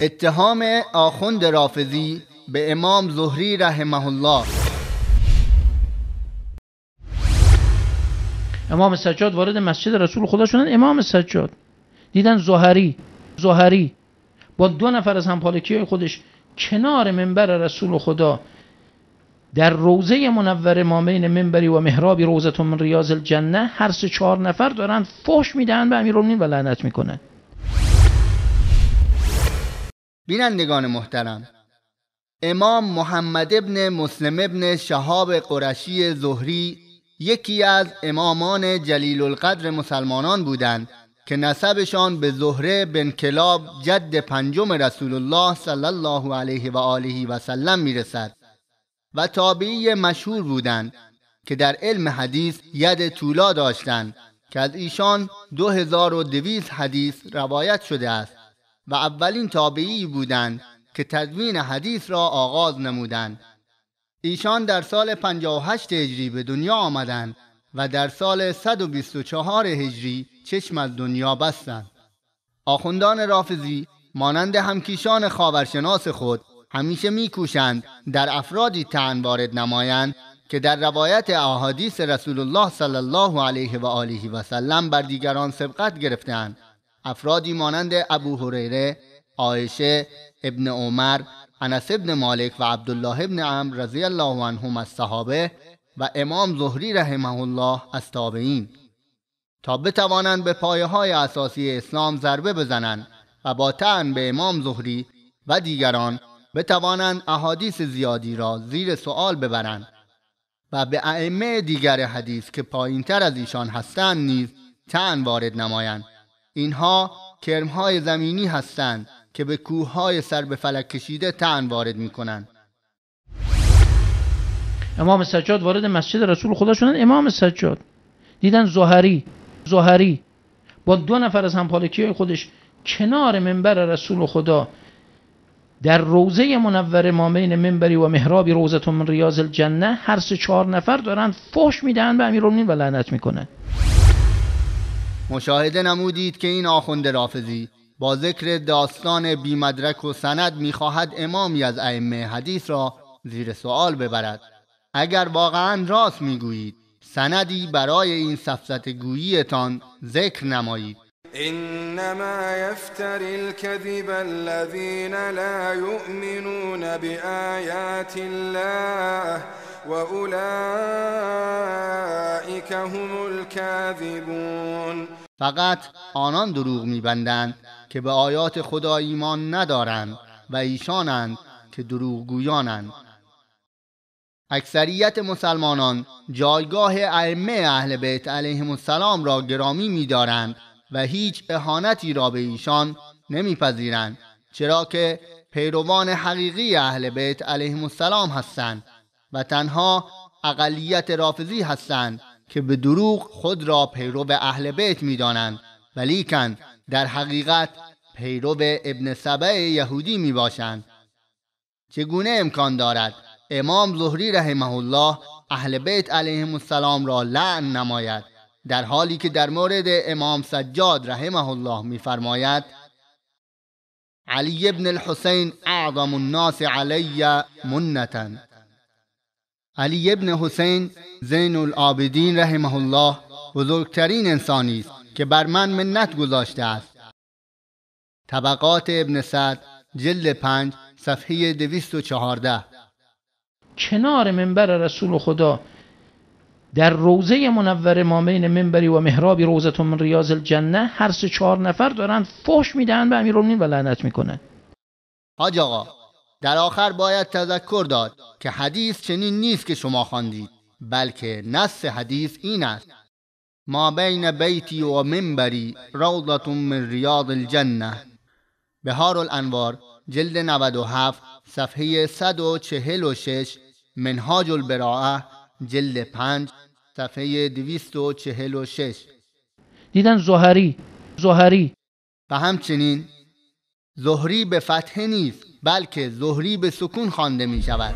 اتهام آخوند رافضی به امام زهری رحمه الله. امام سجاد وارد مسجد رسول خدا شدن. امام سجاد. دیدن زهری. زهری. با دو نفر از همپالکی خودش کنار منبر رسول خدا. در روزه منور ما بین منبری و محرابی روزتون من ریاض الجنه هر سه چهار نفر دارن فحش میدن به امیرالمومنین و لعنت می‌کنن. بینندگان محترم امام محمد ابن مسلم ابن شهاب قرشی زهری یکی از امامان جلیل القدر مسلمانان بودند که نسبشان به زهره بن کلاب جد پنجم رسول الله صلی الله علیه و آله و سلم می‌رسد و تابعی مشهور بودند که در علم حدیث ید طولا داشتند که از ایشان دو هزار و دویست حدیث روایت شده است. و اولین تابعی بودند که تدوین حدیث را آغاز نمودند. ایشان در سال 58 هجری به دنیا آمدند و در سال 124 هجری چشم از دنیا بستند. آخوندان رافضی مانند همکیشان خاورشناس خود همیشه میکوشند در افرادی تن وارد نمایند که در روایت احادیث رسول الله صلی الله علیه و آله و سلم بر دیگران سبقت گرفتند افرادی مانند ابو هریره عایشه ابن عمر انس ابن مالک و عبدالله ابن عمرو رضی الله عنهم از صحابه و امام زهری رحمه الله از تابعین. تا بتوانند به پایه های اساسی اسلام ضربه بزنند و با تن به امام زهری و دیگران بتوانند احادیث زیادی را زیر سوال ببرند و به ائمه دیگر حدیث که پایینتر از ایشان هستند نیز تن وارد نمایند. اینها کرمهای زمینی هستند که به کوههای سر به فلک کشیده تن وارد می کنند امام سجاد وارد مسجد رسول خدا شدن. امام سجاد دیدن زهری زهری با دو نفر از همپالکی خودش کنار منبر رسول خدا در روزه منور ما بین منبری و محرابی روزتون من ریاض الجنه هر سه چهار نفر دارن فحش میدن به امیرالمومنین و لعنت می‌کنن. مشاهده نمودید که این آخوند رافضی با ذکر داستان بیمدرک و سند می‌خواهد امامی از ائمه حدیث را زیر سوال ببرد. اگر واقعا راست می‌گویید سندی برای این سفزت گوییتان ذکر نمایید. انما يفتري الكذب الذين لا يؤمنون بآيات الله هم الكاذبون فقط آنان دروغ میبندند که به آیات خدا ایمان ندارند و ایشانند که دروغگویانند. اکثریت مسلمانان جایگاه ائمه اهل بیت علیهم السلام را گرامی می‌دارند و هیچ اهانتی را به ایشان نمیپذیرند چرا که پیروان حقیقی اهل بیت علیهم السلام هستند. و تنها اقلیت رافضی هستند که به دروغ خود را پیرو اهل بیت می‌دانند ولیکن در حقیقت پیرو ابن سبع یهودی می باشند چگونه امکان دارد امام زهری رحمه الله اهل بیت علیهم السلام را لعن نماید در حالی که در مورد امام سجاد رحمه الله میفرماید علی ابن الحسین اعظم الناس علی منتا علی ابن حسین زین العابدین رحمه الله بزرگترین انسانی است که بر من منت گذاشته است. طبقات ابن سعد جلد پنج صفحه دویست و چهارده. کنار منبر رسول خدا در روزه منور ما بین منبری و محرابی روزتون من ریاض الجنه هر سه چهار نفر دارن فحش میدن به امیرالمومنین و لعنت می‌کنن. حاج آقا در آخر باید تذکر داد که حدیث چنین نیست که شما خواندید بلکه نص حدیث این است. ما بین بیتی و منبری روضة من ریاض الجنه بهار الانوار جلد 97 صفحه 146 منهاج البراعه جلد 5 صفحه 246 دیدن زهری زهری. و همچنین زهری به فتحه نیست. بلکه زهری به سکون خوانده می شود